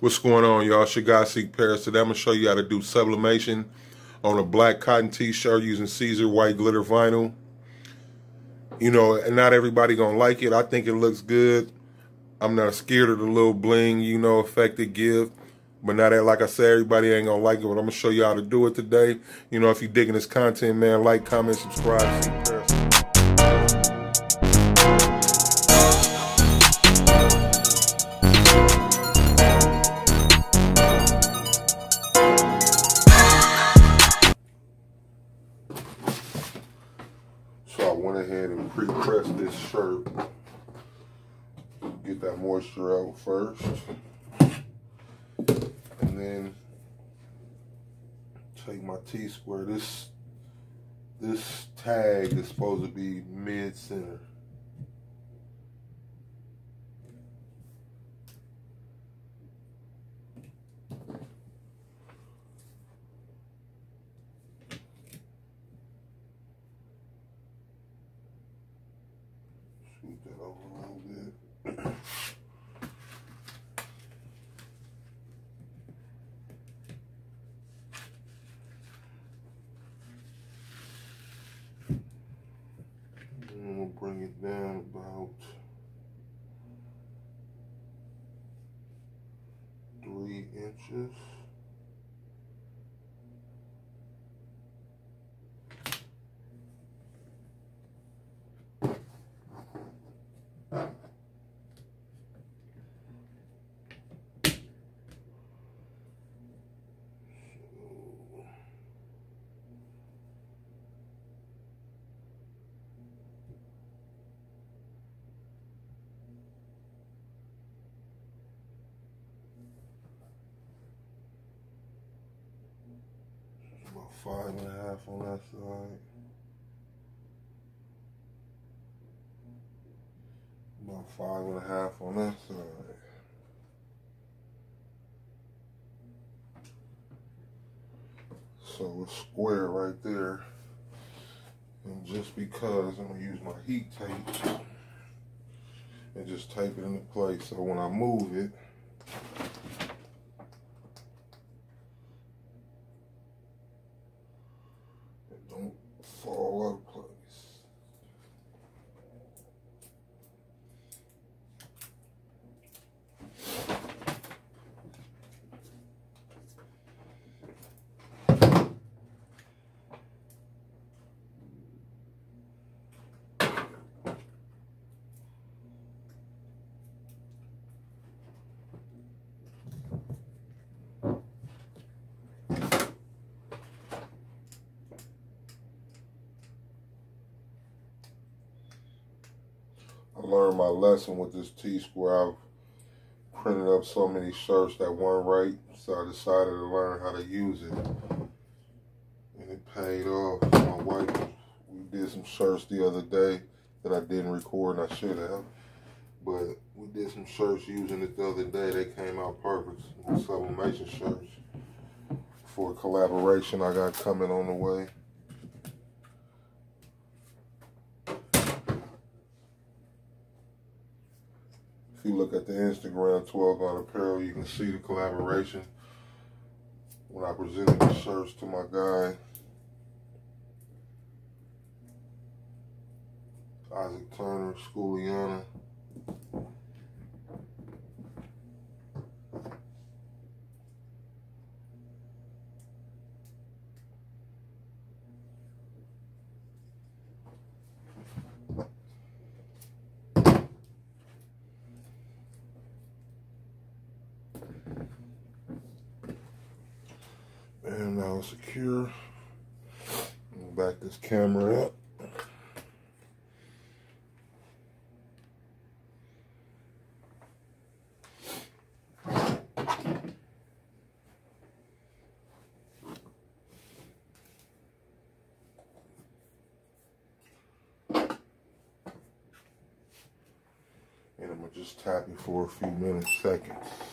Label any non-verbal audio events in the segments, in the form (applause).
What's going on, y'all? Shagasi Paris. Today I'm going to show you how to do sublimation on a black cotton t-shirt using Siser white glitter vinyl. You know, and not everybody going to like it. I think it looks good. I'm not scared of the little bling, you know, effect it give. But now that, like I said, everybody ain't going to like it, but I'm going to show you how to do it today. You know, if you're digging this content, man, like, comment, subscribe. Went ahead and pre-pressed this shirt. Get that moisture out first. And then take my T-square. This this tag is supposed to be mid-center. That over a little bit. Bring it down about three inches. About five and a half on that side. About five and a half on that side. So it's square right there. And just because I'm gonna use my heat tape and just tape it into place so when I move it, fall out of place. I learned my lesson with this T-square. I've printed up so many shirts that weren't right, so I decided to learn how to use it. And it paid off. My wife, we did some shirts the other day that I didn't record and I should have. But we did some shirts using it the other day. They came out perfect. Sublimation shirts for a collaboration I got coming on the way. If you look at the Instagram 12 Gone Apparel, you can see the collaboration when I presented the shirts to my guy, Isaac Turner, Schooliana. And now secure. Back this camera up. And I'm gonna just tap it for a few minutes, seconds.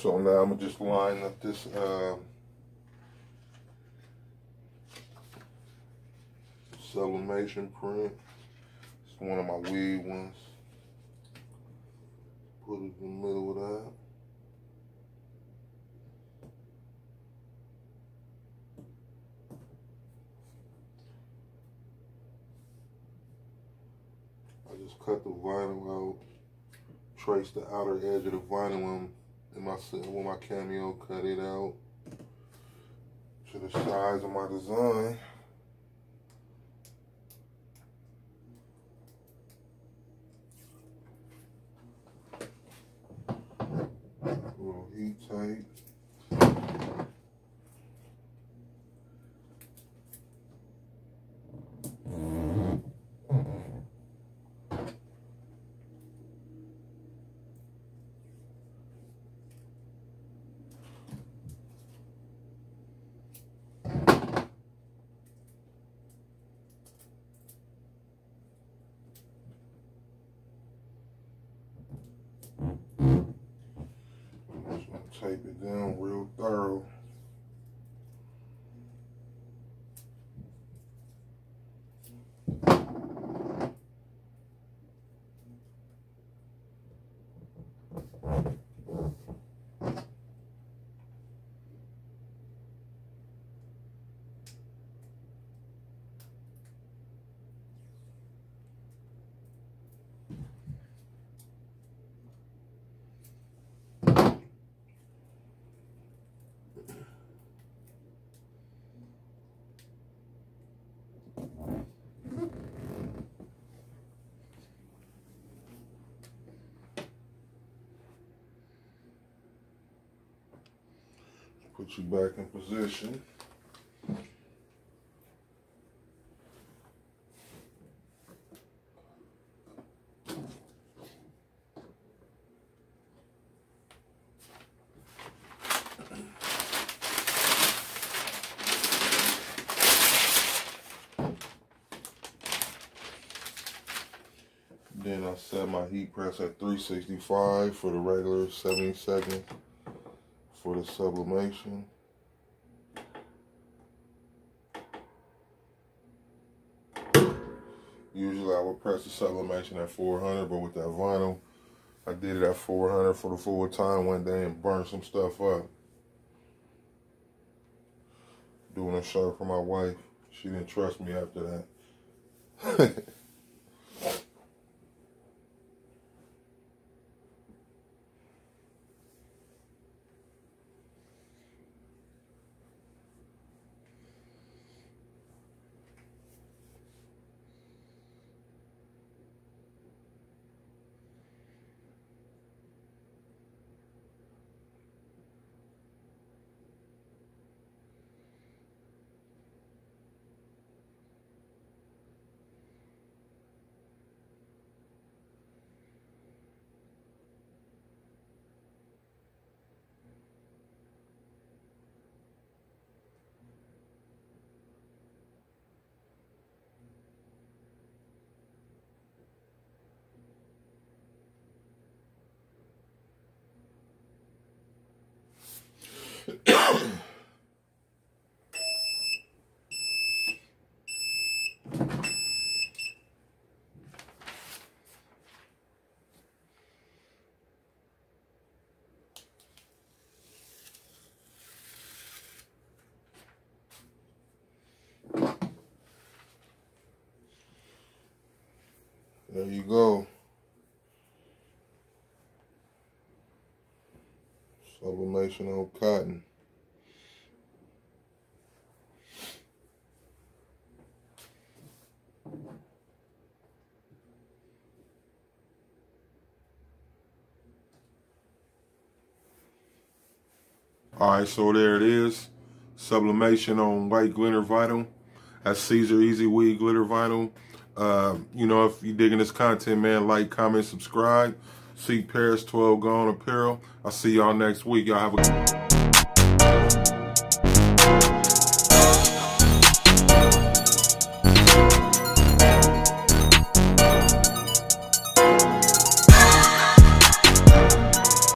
So now I'm gonna just line up this uh, sublimation print. It's one of my weed ones. Put it in the middle of that. I just cut the vinyl out, trace the outer edge of the vinyl in my with my cameo, cut it out to the size of my design. little heat tape. Tape it down real thorough. Put you back in position. Then I set my heat press at 365 for the regular 70 seconds for the sublimation. Usually I would press the sublimation at 400, but with that vinyl, I did it at 400 for the full time one day and burned some stuff up. Doing a shirt for my wife. She didn't trust me after that. (laughs) There you go. Sublimation on cotton. All right, so there it is. Sublimation on white glitter vinyl. That's Siser EasyWeed Glitter Vinyl. Uh, you know, if you're digging this content, man, like, comment, subscribe. See Paris 12 Gone Apparel. I'll see y'all next week. Y'all have a